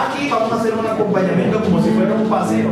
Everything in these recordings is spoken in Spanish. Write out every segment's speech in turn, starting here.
Aquí vamos a hacer un acompañamiento como si fuera un paseo.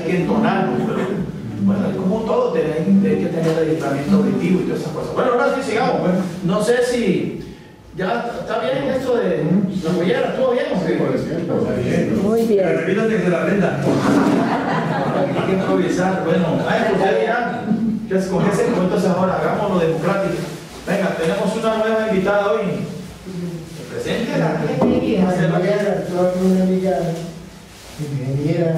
Hay que entonarlo. Pero, bueno, como todo, tiene que tener adiestramiento auditivo y todas esas cosas. Bueno, ahora sí sigamos. pues. No sé si ya está bien esto de la pollera, ¿estuvo bien o qué? Muy bien. Repítate que se la prenda. Hay que improvisar. Bueno, ay, pues ya dirán. ¿Qué escoges entonces ahora? Hagámoslo democrático. Venga, tenemos una nueva invitada hoy. Preséntela. Ingeniera, soy una amiga ingeniera.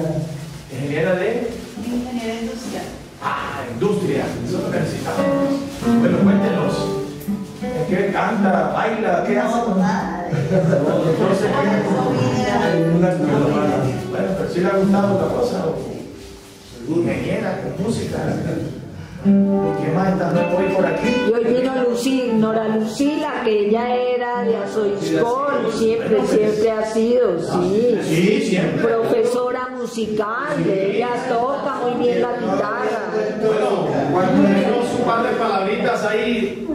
Ingeniera de Ingeniera industrial. ah, industria. Eso lo necesitamos. Bueno, cuéntenos. ¿Qué canta? ¿Baila? ¿Qué hace? Entonces, ¿qué? Bueno, pero si le ha gustado otra cosa. ¿o? ingeniera con música. ¿Y qué más está hoy por aquí? Y hoy vino Lucy, Nora Lucila, que ella era de Azoispol, siempre, siempre ha sido, sí. Sí, siempre. Profesora musical, ella toca muy bien la guitarra. Bueno, un par de palabritas ahí.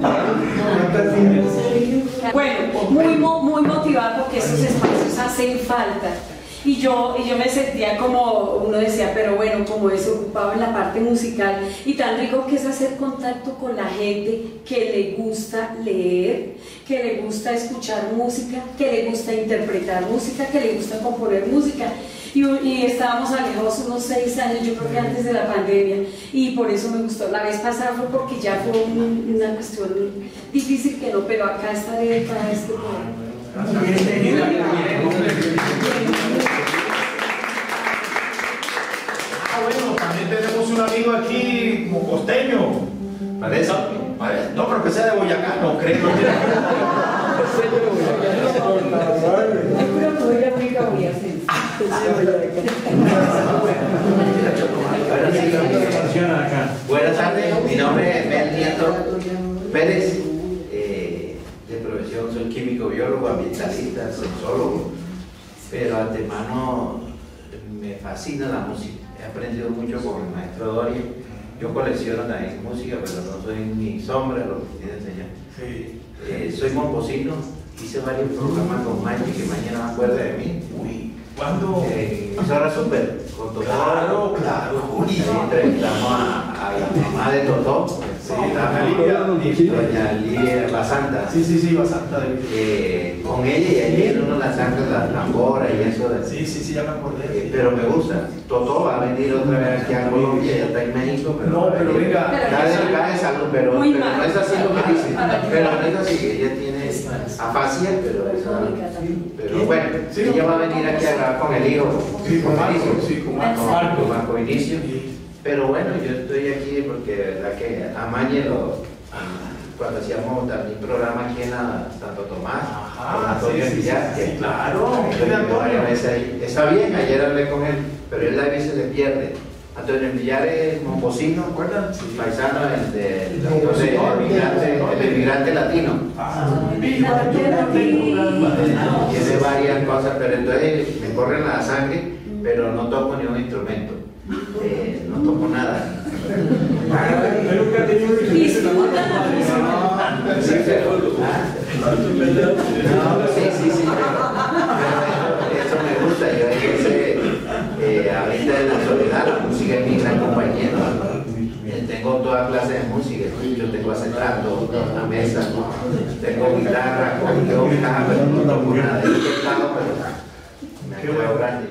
Bueno, muy, muy motivada porque esos espacios hacen falta. Y yo, y yo me sentía como, uno decía, pero bueno, como desocupado en la parte musical y tan rico que es hacer contacto con la gente que le gusta leer, que le gusta escuchar música, que le gusta interpretar música, que le gusta componer música. Y, estábamos alejados unos seis años, yo creo que antes de la pandemia, y por eso me gustó. La vez pasada fue porque ya fue un- una cuestión difícil que no, pero acá estaré para este programa. Ah, bueno, también tenemos un amigo aquí como costeño. Parece, parece. No, pero que sea de Boyacá, no creo. Buenas tardes, mi nombre es Mel Nieto Pérez. eh, de profesión soy químico, biólogo, ambientalista, sexólogo, pero antemano me fascina la música. He aprendido mucho con el maestro Dorio. Yo colecciono también música, pero no soy ni sombra lo que tiene enseñar. Sí. Eh, soy composino, hice varios programas con Maggi, que mañana me acuerda de mí. Uy, ¿cuándo? Eh, emisora Super, con Totó. Claro, claro. Uy, entrevistamos a, a la mamá de Totó, Sí, doña Lidia. doña Lidia Basanta. Sí, sí, sí, bastante de Eh, con ella y ayer uno la saca la tambora y eso. de- Sí, sí, sí, ya me Eh, acordé. pero me gusta. Totó va a venir otra vez aquí a Colombia, ya está en México, pero No, pero venga. Cae de, cae salud, pero, pero no es así lo que dice. Pero no es así, ella tiene afasia, pero esa- pero bueno, Sí, ella va a venir aquí a hablar con el hijo. Sí, con Marco, sí, con Marco. Con Marco, Marco Vinicio. Pero bueno, yo estoy aquí porque verdad que Amañe lo, cuando hacíamos también programa aquí en la Santo Tomás, Ajá, con Antonio sí, Villar, sí, que sí, claro, Antonio. bien, ayer hablé con él, pero él a veces se le pierde. Antonio Villar es momposino, ¿recuerdan? Sí. Paisano del, del, de el emigrante latino. Ah, Tiene varias cosas, pero entonces me corre la sangre, pero no toco ni un instrumento. Eh, no toco nada. Música. Sí, sí, sí, sí, pero, pero eso, me gusta. Yo entonces, eh, ahorita en la soledad, la música es mi gran compañero. Eh, Tengo toda clase de música, yo tengo acetato, la mesa, tengo guitarra, acordeón, caja, pero no toco nada. He intentado, pero me ha quedado grande.